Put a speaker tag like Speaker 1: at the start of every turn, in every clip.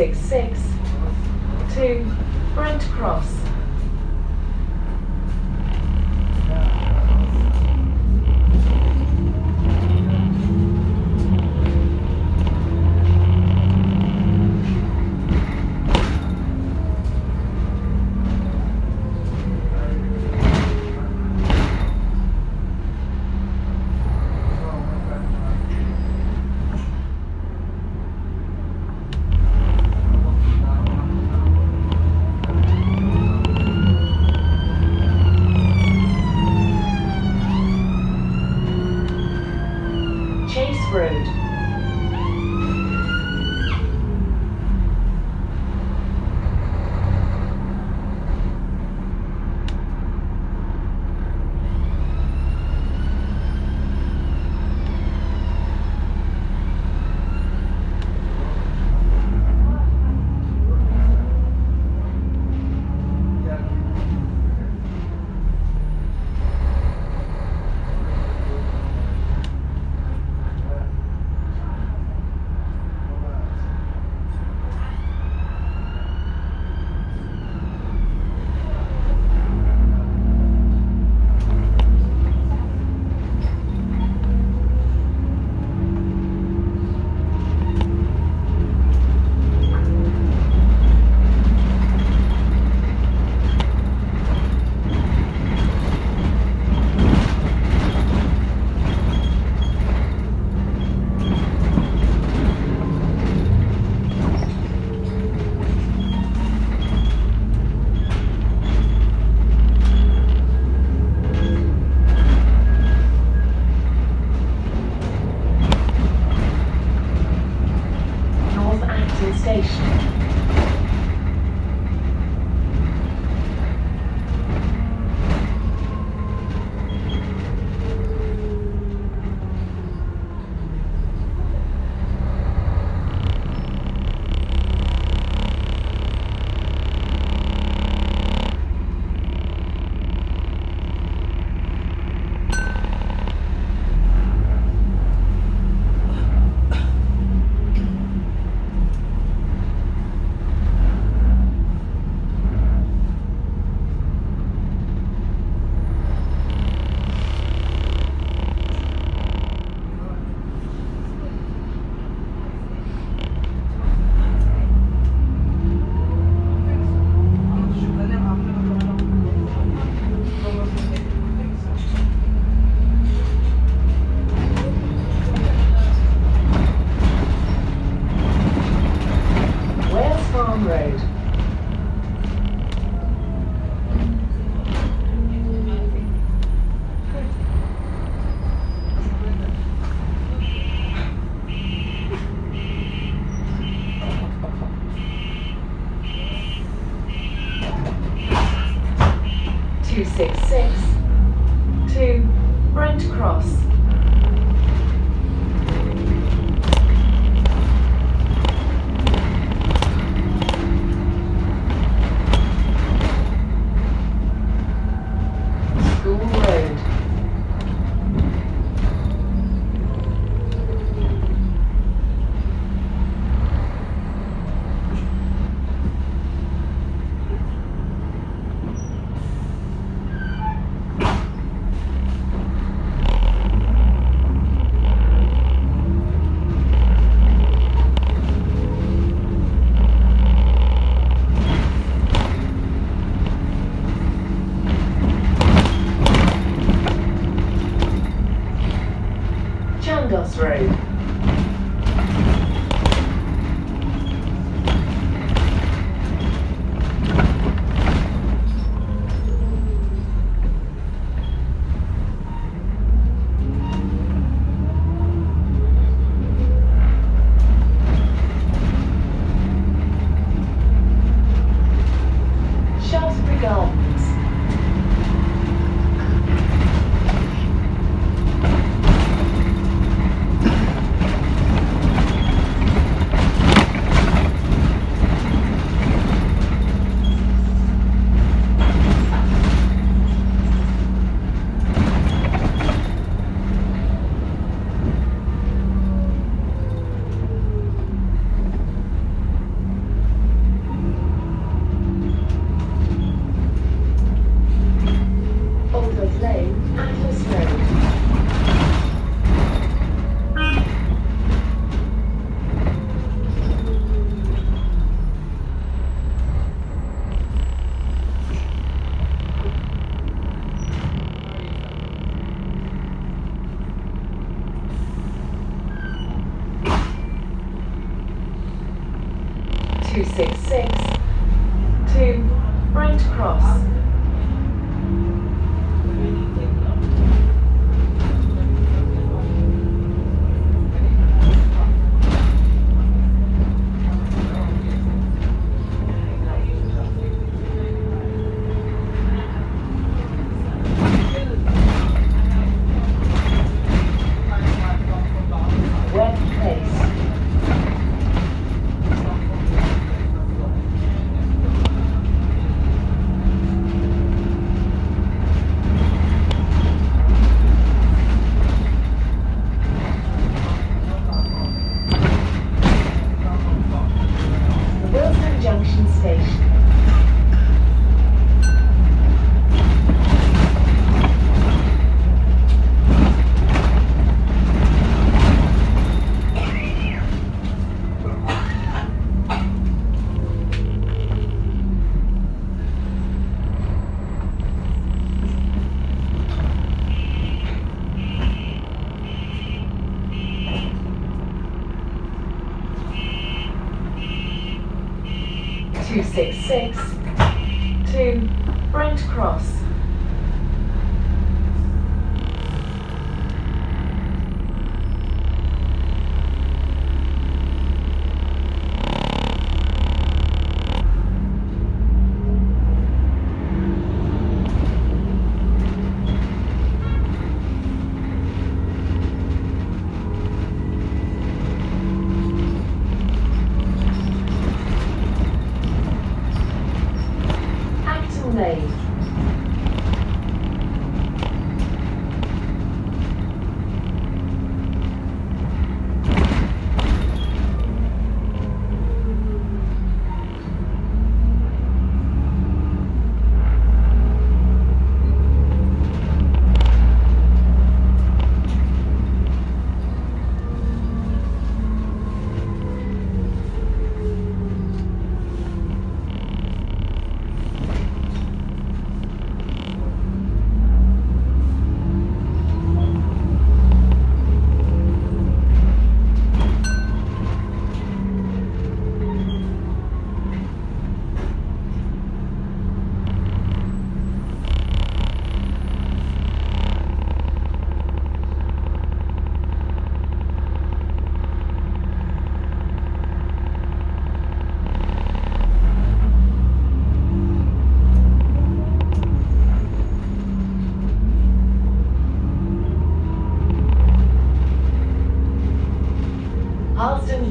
Speaker 1: six six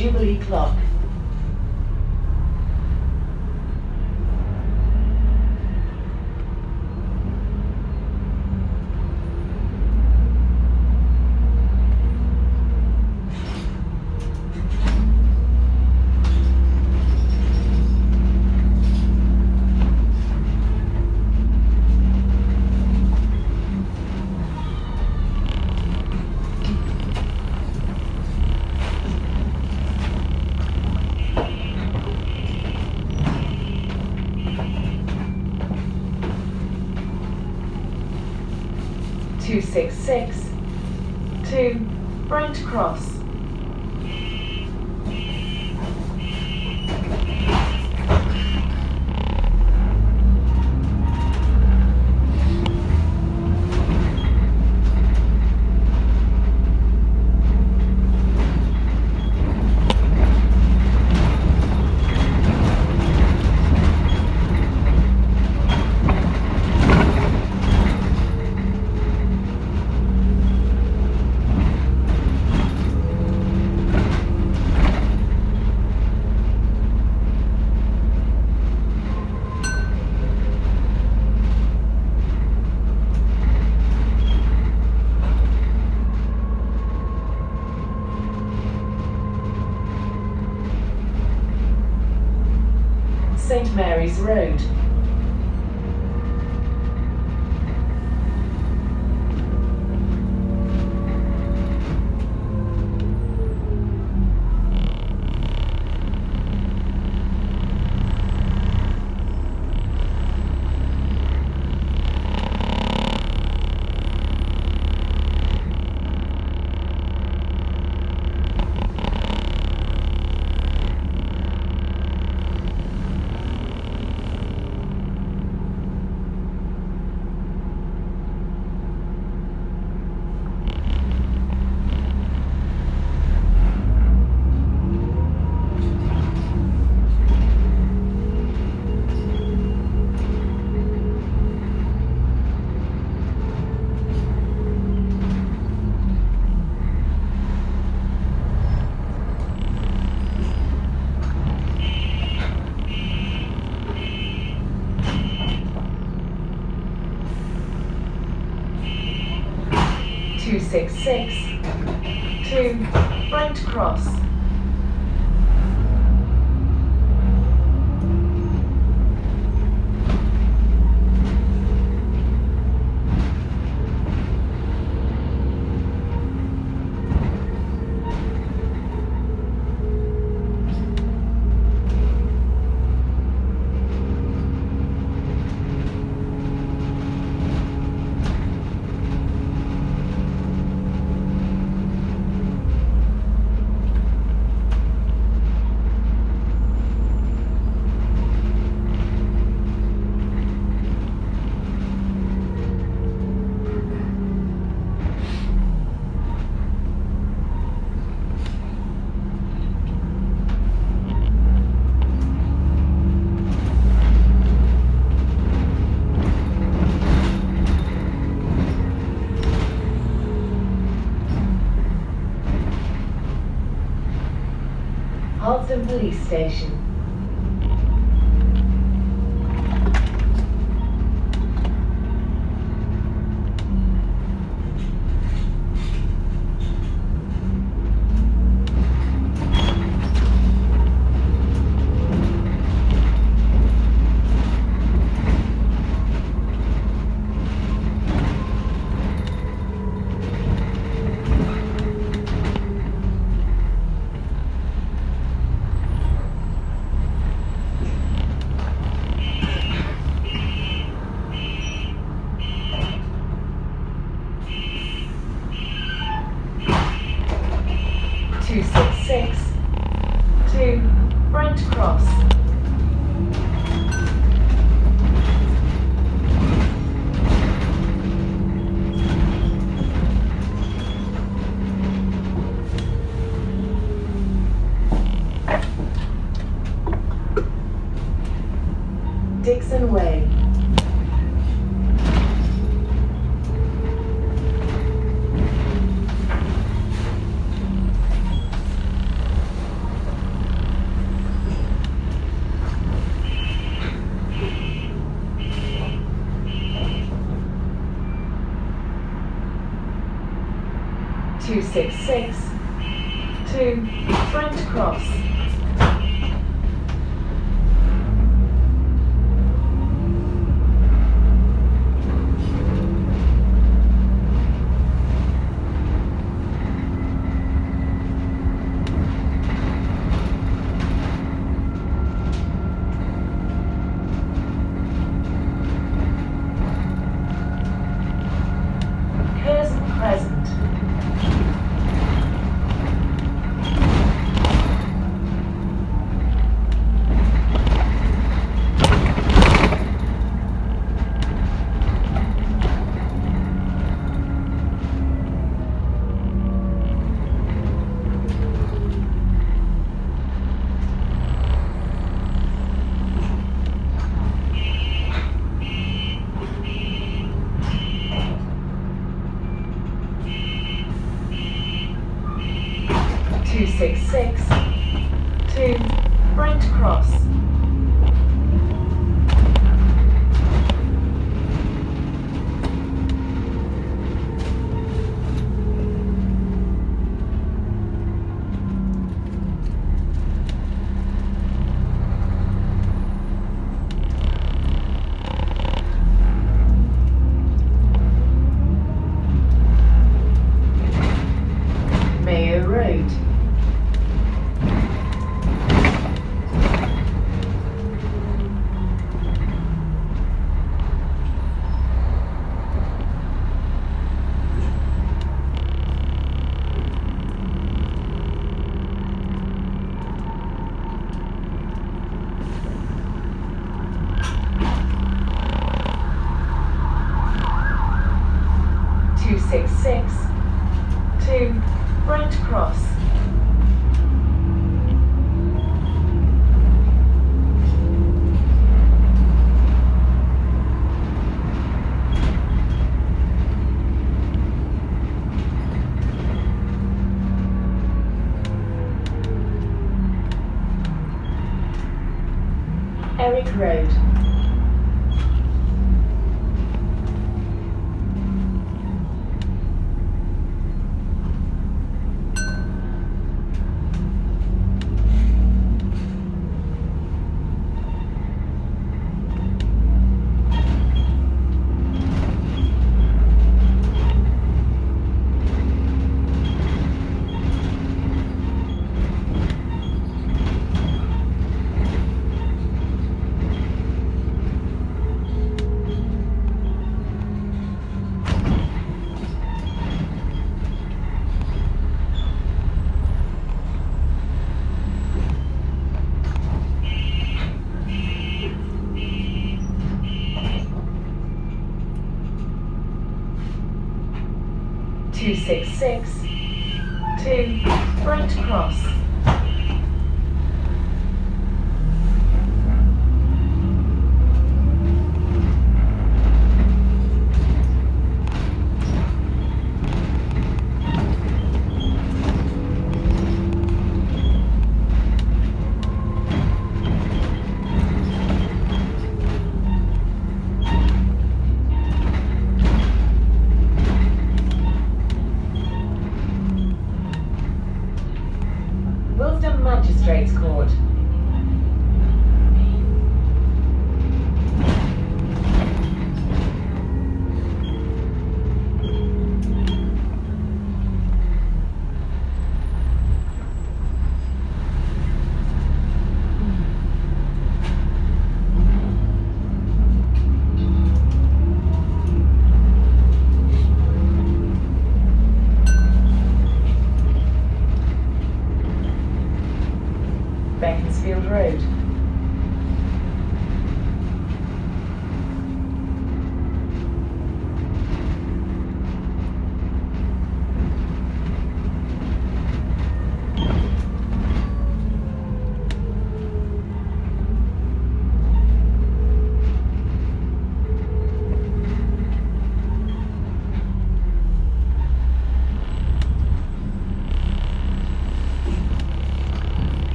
Speaker 1: Jubilee clock. 666 St Mary's Road. Police Station. Two six six two Brent Cross. Dixon Way. Six six 266. 2. Cross.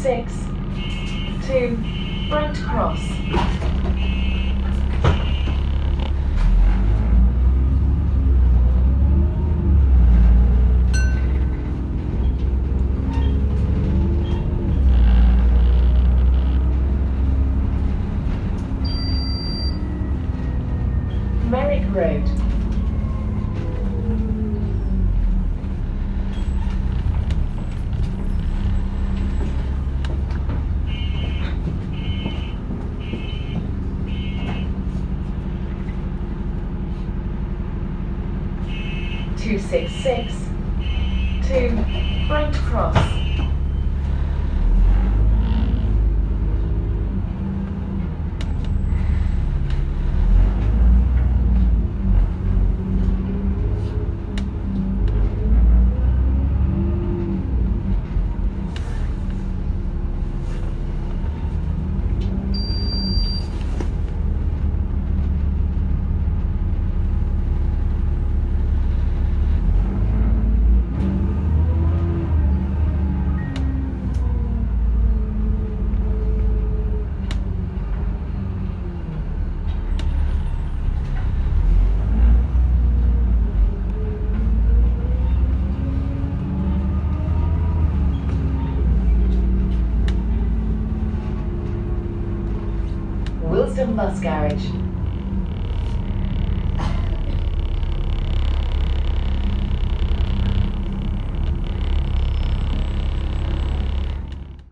Speaker 1: six to Brent Cross. Merrick Road. garage.